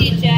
teacher.